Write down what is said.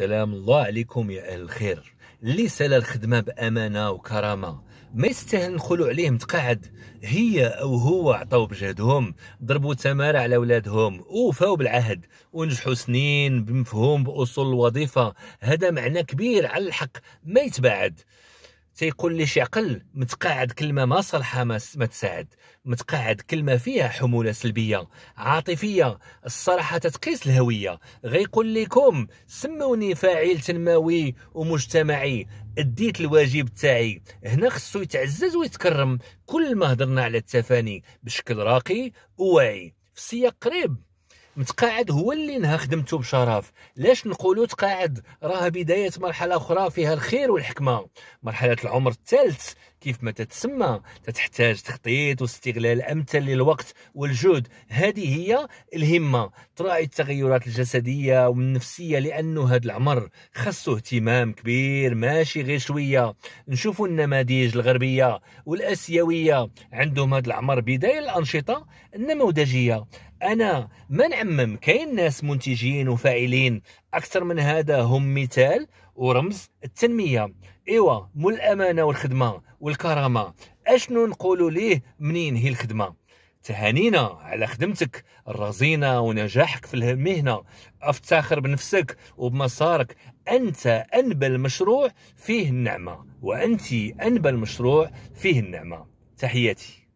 سلام الله عليكم يا أهل الخير. اللي سأل الخدمة بأمانة وكرامة ما يستاهل نقولوا عليه متقاعد هي أو هو عطاو بجهدهم ضربوا تمارة على أولادهم وفاو بالعهد ونجحوا سنين بمفهوم بأصول الوظيفه هذا معنى كبير على الحق ما يتباعد. تيقول لي شي عقل متقاعد كلمة ما صالحه ما تساعد. متقاعد كلمة فيها حمولة سلبية عاطفية الصراحة تتقيس الهوية. غيقول لكم سموني فاعل تنموي ومجتمعي. أديت الواجب تاعي. هنا خصو يتعزز ويتكرم كل ما هضرنا على التفاني. بشكل راقي وواعي. في سياق قريب. متقاعد هو اللي نهى خدمته بشرف. لاش نقولوا تقاعد؟ راه بداية مرحلة أخرى فيها الخير والحكمة. مرحلة العمر الثالث كيف ما تتسمى تتحتاج تخطيط واستغلال أمثل للوقت والجهد. هذه هي الهمة. تراعي التغيرات الجسدية والنفسية لأنه هذا العمر خصه اهتمام كبير. ماشي غير شوية. نشوفوا النماذج الغربية والآسيوية. عندهم هذا العمر بداية الأنشطة النموذجية. أنا ما نعمم كاين ناس منتجين وفاعلين. أكثر من هذا هم مثال ورمز التنمية. إيوا مول الأمانة والخدمة والكرامة. أشنو نقولوا ليه منين هي الخدمة؟ تهانينا على خدمتك الرزينة ونجاحك في المهنة. افتخر بنفسك وبمسارك. أنت أنبى المشروع فيه النعمة وأنت أنبى المشروع فيه النعمة. تحياتي.